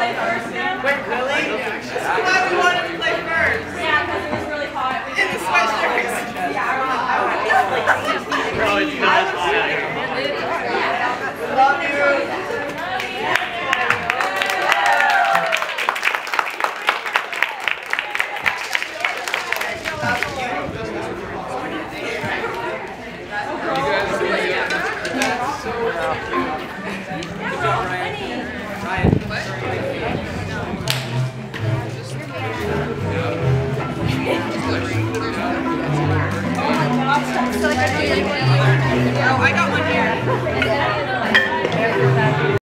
play first now? Wait, really? That's is why we wanted to play first. Yeah, because it was really hot. In the sweatshirt. Yeah, I want to play first. Girl, it's not Love you.